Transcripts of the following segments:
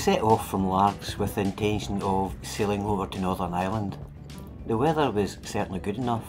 Set off from Largs with the intention of sailing over to Northern Ireland. The weather was certainly good enough.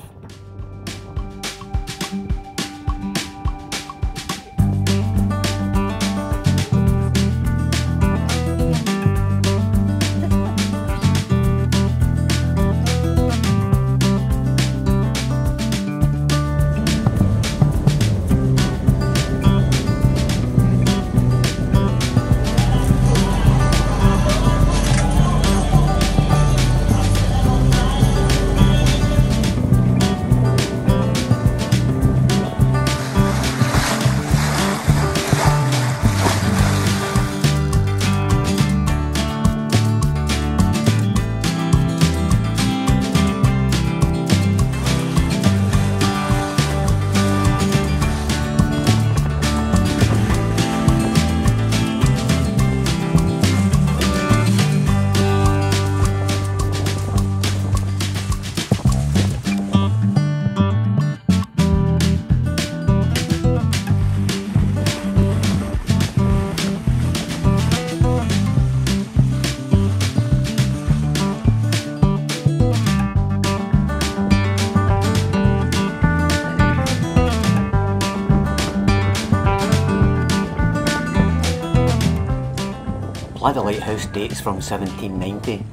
Pladda Lighthouse dates from 1790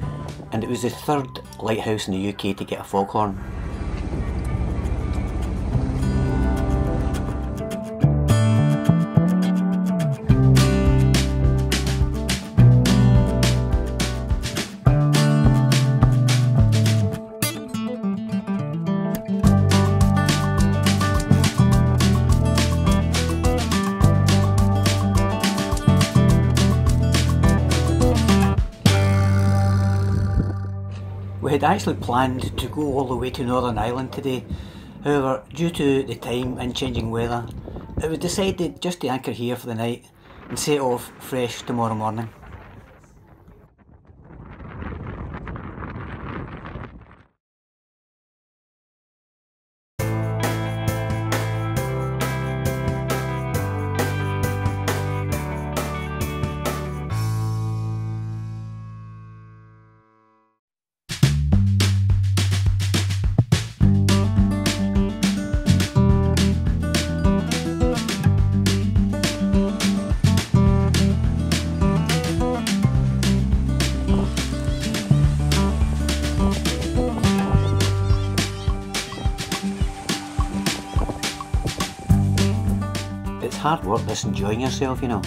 and it was the third lighthouse in the UK to get a foghorn. Had actually planned to go all the way to Northern Ireland today, however, due to the time and changing weather, it was decided just to anchor here for the night and set off fresh tomorrow morning. Hard work this enjoying yourself, you know.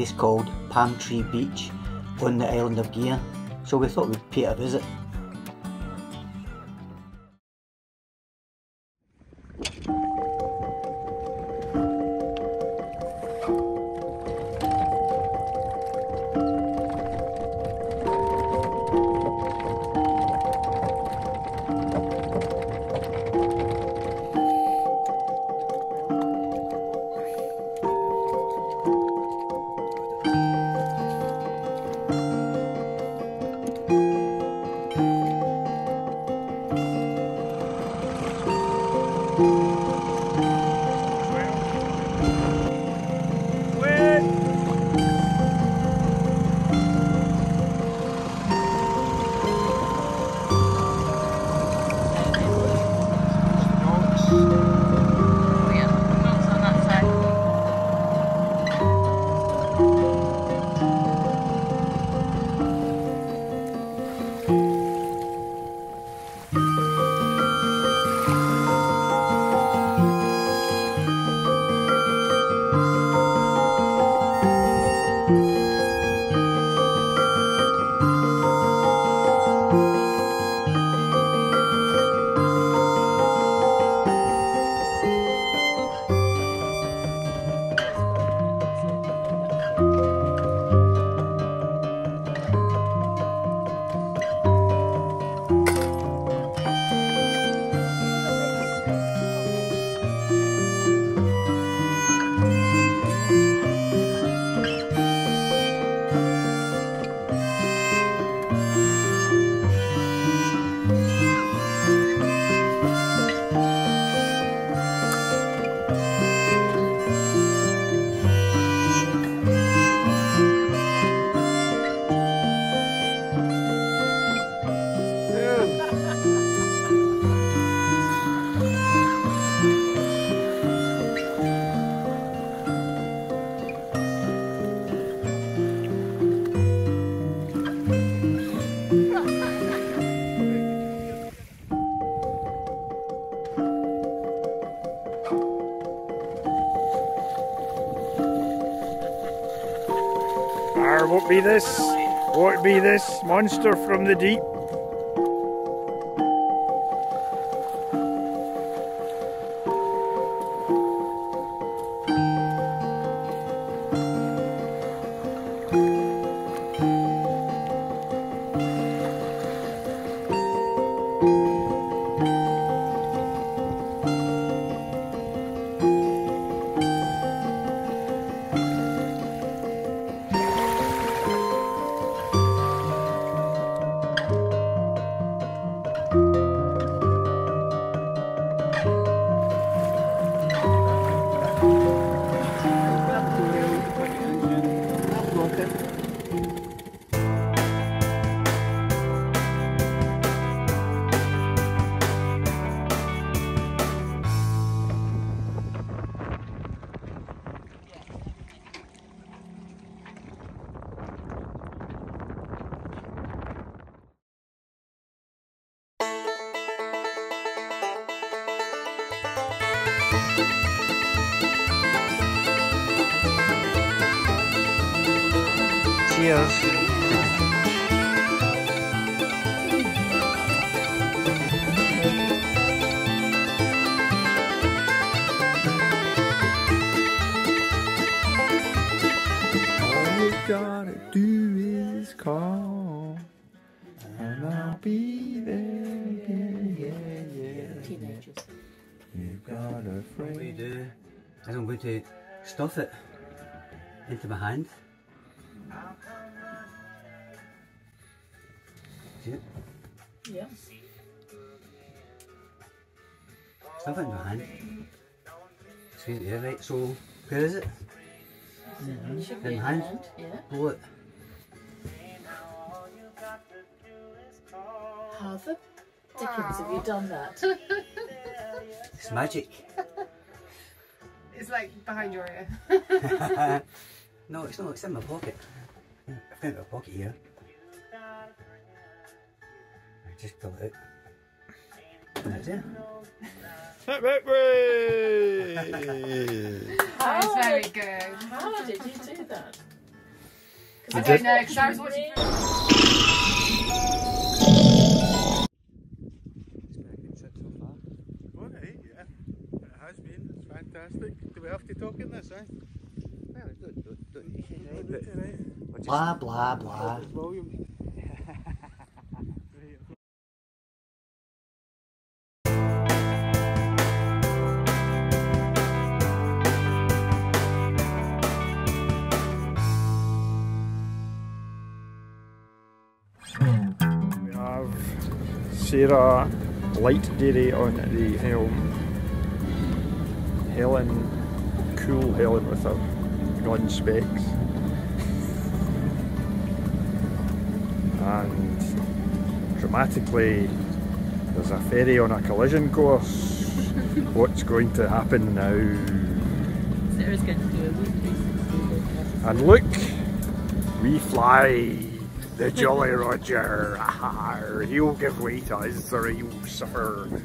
place called Palm Tree Beach on the island of Guian. So we thought we'd pay it a visit. be this? What be this monster from the deep? stuff it into my hand. See it? Yeah. Stuff it in my hand. Squeeze it here, right, so where is it? Mm -hmm. In my hand? hand. Yeah. Pull it. How the dickens have you done that? it's magic. It's like behind your ear. no, it's not. It's in my pocket. I've got a pocket here. I just pull it out. And that's it. Hip hip! That was very good. How did you do that? I You don't know, because I was watching. Do we have to in this, eh? Well, right. Blah, blah, blah. We have Sarah Light Dairy on the helm. Helen, cool Helen with her gun specs. And dramatically, there's a ferry on a collision course. What's going to happen now? Sarah's going to do a 360 And look, we fly the Jolly Roger. He'll give way to us or he'll suffer.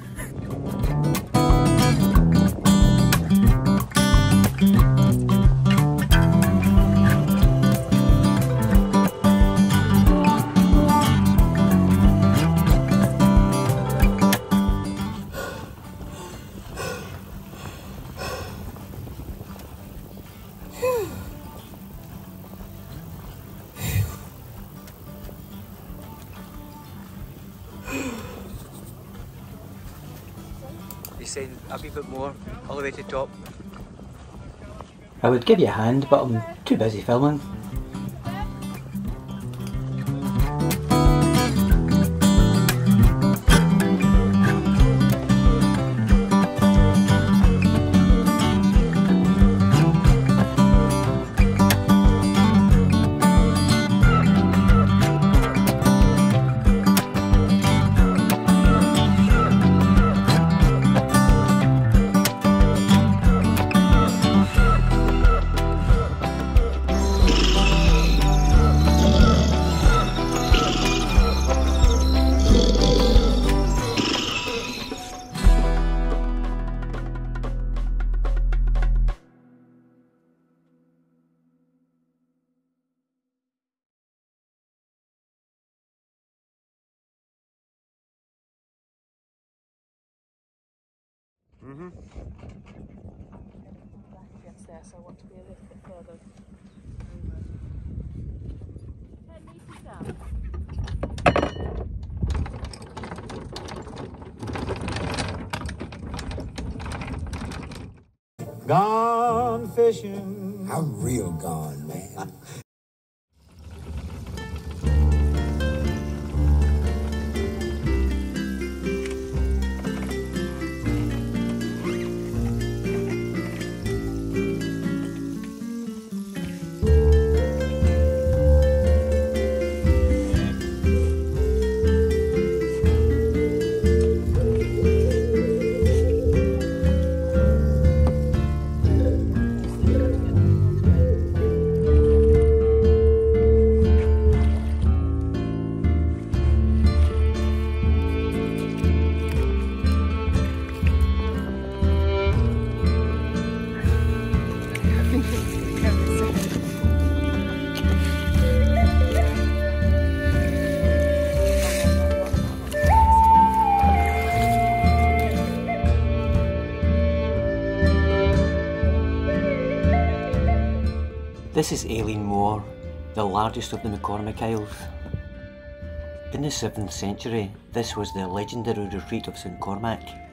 Would give you a hand, but I'm too busy filming. Against there, so I want to be a little bit further. Gone fishing. I'm real gone, man. This is Eilean Mor, the largest of the MacCormick Isles. In the 7th century, this was the legendary retreat of St Cormac.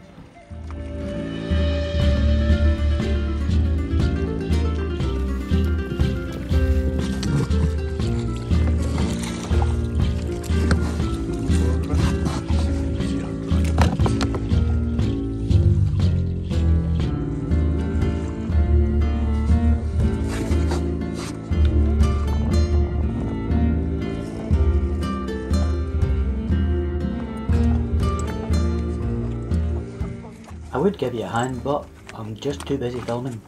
Give you a hand, but I'm just too busy filming.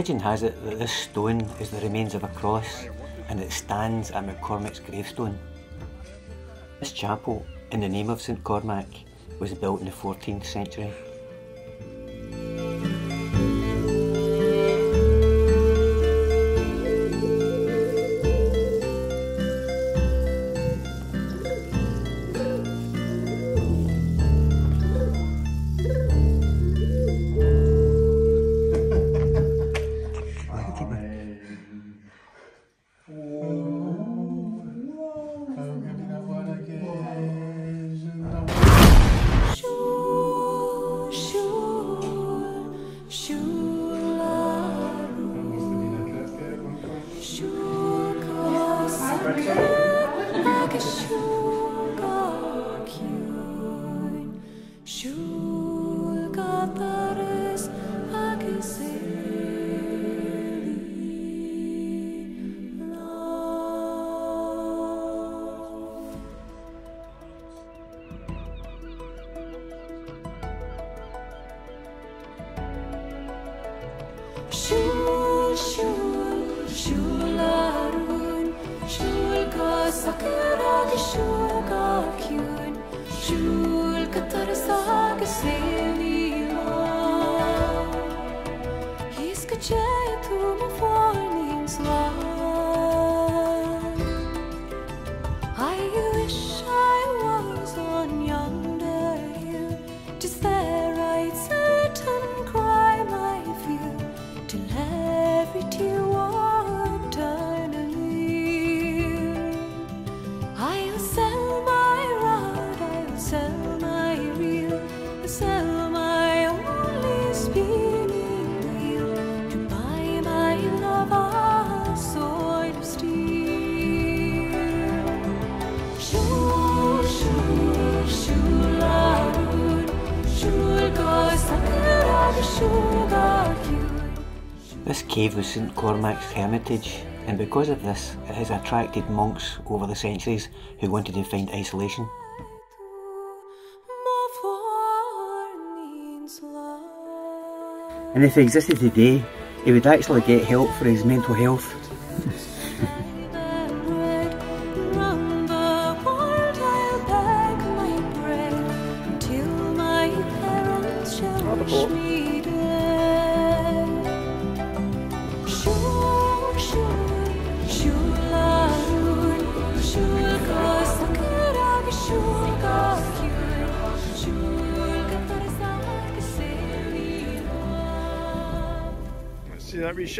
Legend has it that this stone is the remains of a cross and it stands at McCormick's gravestone. This chapel, in the name of St Cormac, was built in the 14th century. This cave was St Cormac's hermitage, and because of this, it has attracted monks over the centuries who wanted to find isolation. And if he existed today, he would actually get help for his mental health.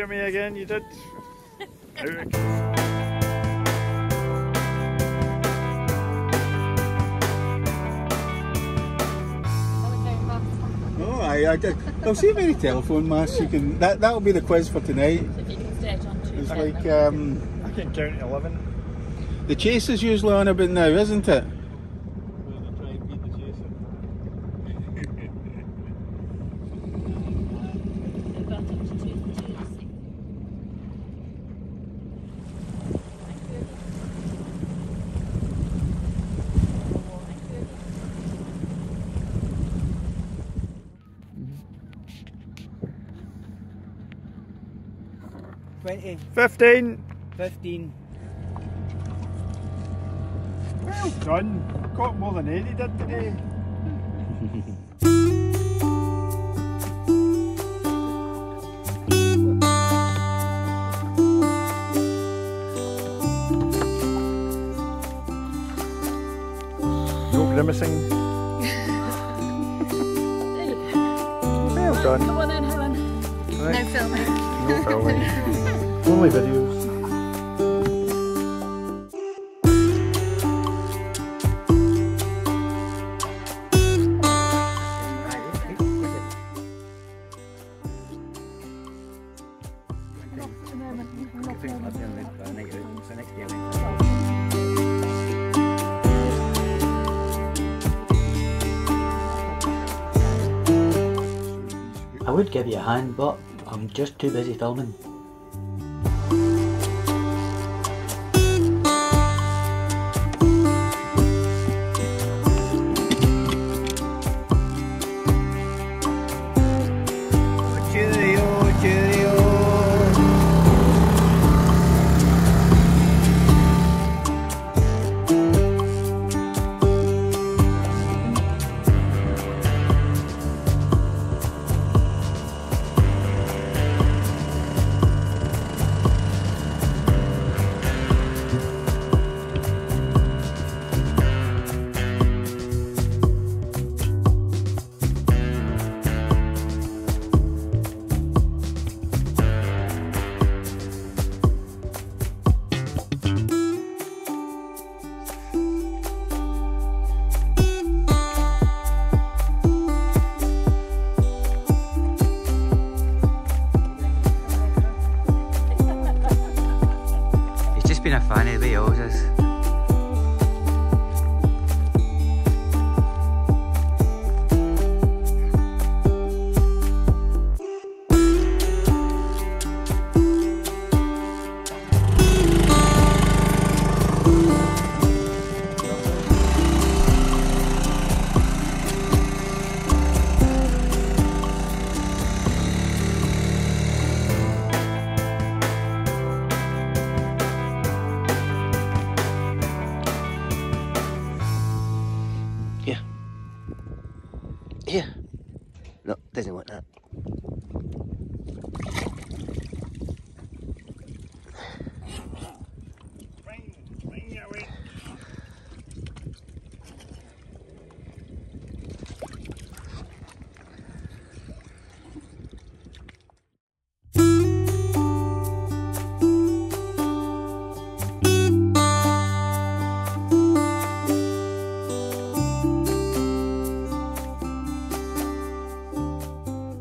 Shimmy again you did? Oh, I, I did. I'll see many telephone masts you can. That that'll be the quiz for tonight. If you can on It's like um, I can count 11. the chase is usually on about now, isn't it? Twenty, 15. fifteen. Well done. Got more than Eddie did today. No grimacing. well done. Come on then, Helen. Right. No filming. No filming. videos. I would give you a hand, but I'm just too busy filming.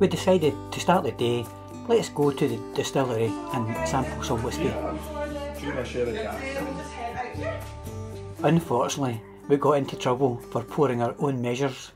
Decided to start the day, let's go to the distillery and sample some whiskey. Unfortunately, we got into trouble for pouring our own measures.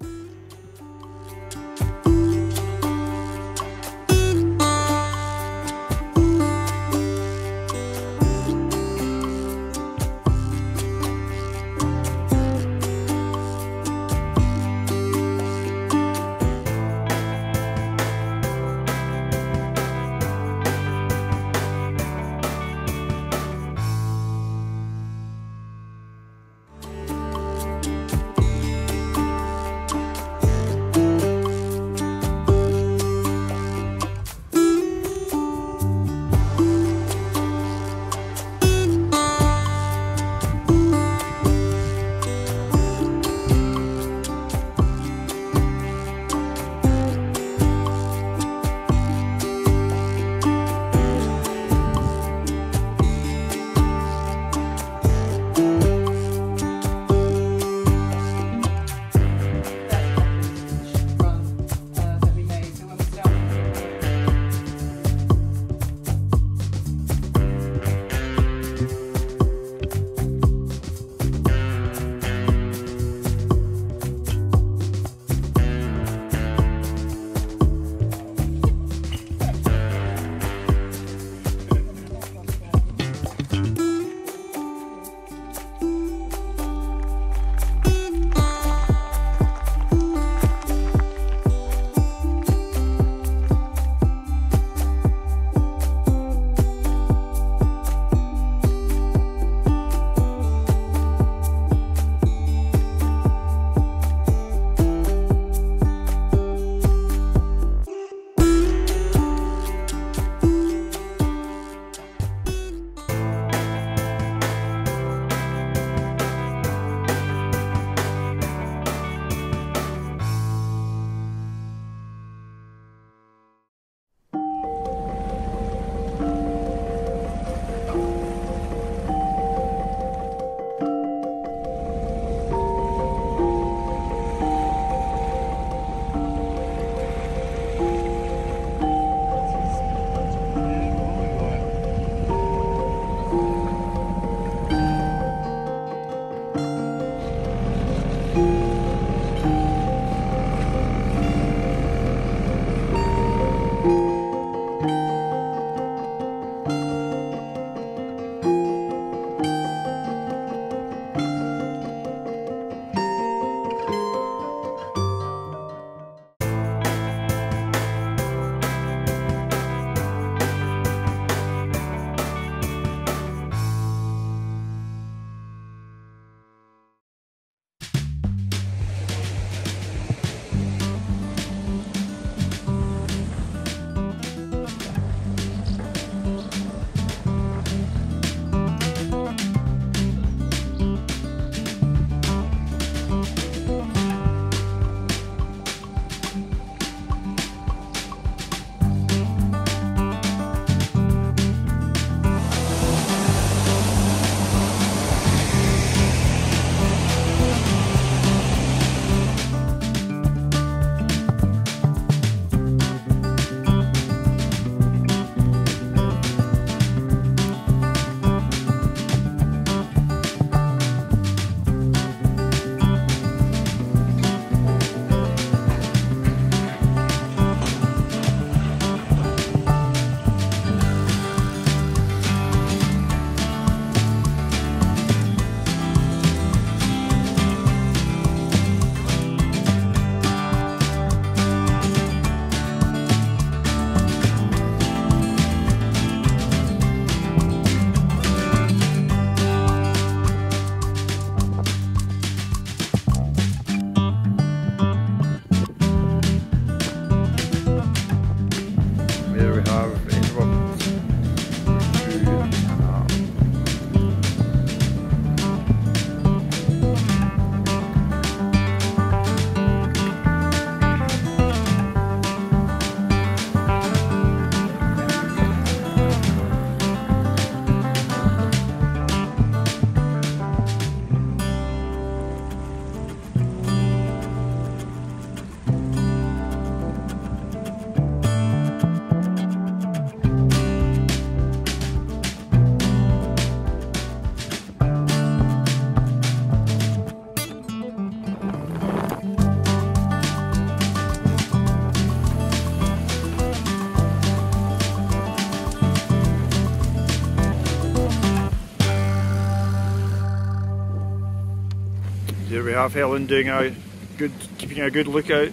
We have Helen doing a good, keeping a good lookout.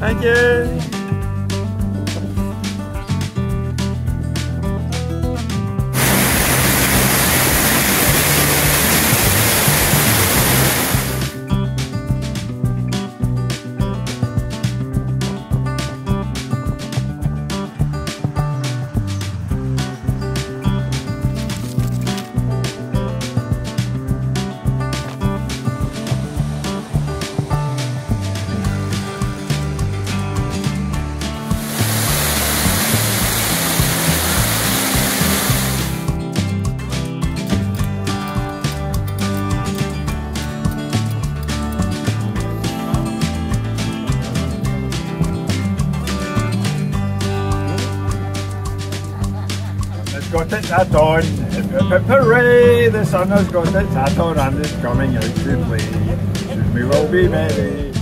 Thank you. Hip, hooray! The sun has got its hat on and it's coming out to play. Soon we will be merry.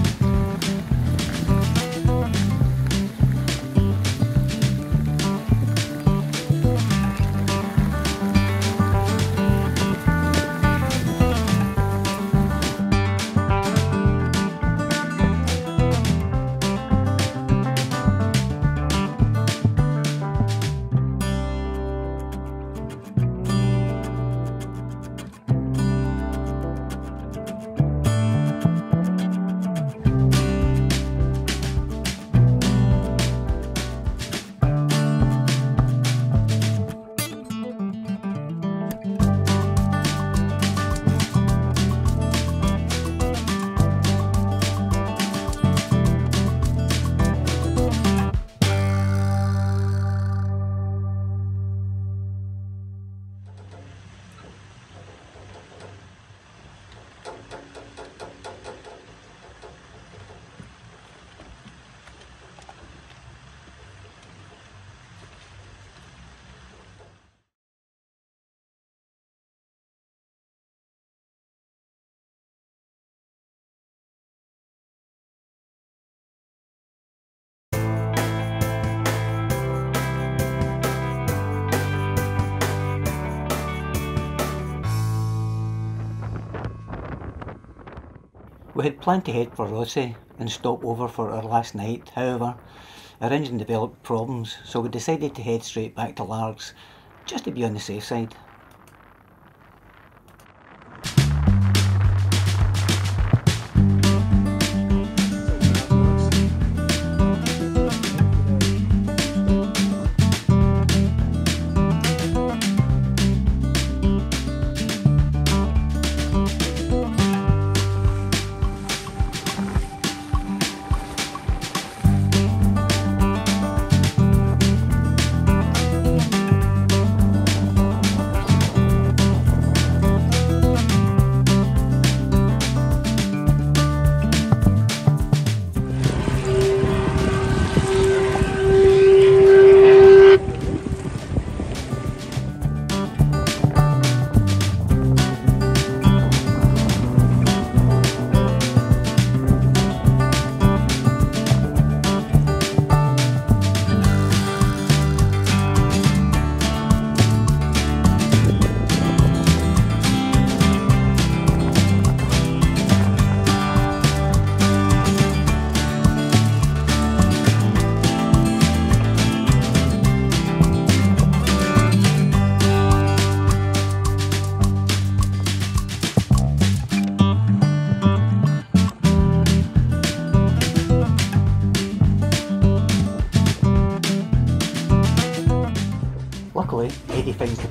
We had planned to head for Rothesay and stop over for our last night, however, our engine developed problems, so we decided to head straight back to Largs, just to be on the safe side.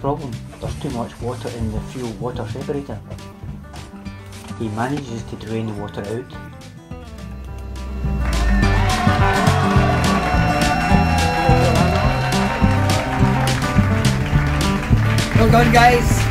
Problem. There's too much water in the fuel water separator. He manages to drain the water out. Well done, guys.